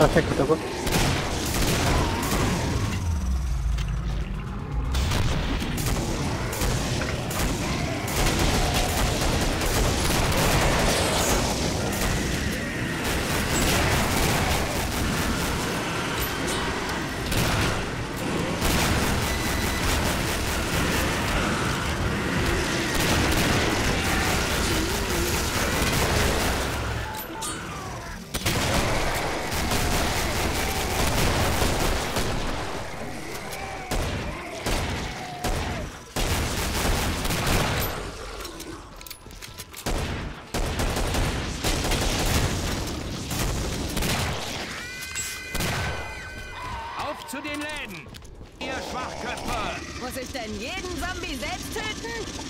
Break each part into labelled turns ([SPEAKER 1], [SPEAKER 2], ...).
[SPEAKER 1] perfecto,
[SPEAKER 2] pues. Zu den Läden! Ihr Schwachköpfe!
[SPEAKER 3] Muss ich denn jeden Zombie selbst töten?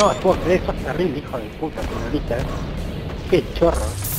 [SPEAKER 1] No, puedo creer, sos terrible, hijo de puta, finalista, eh. Qué chorro.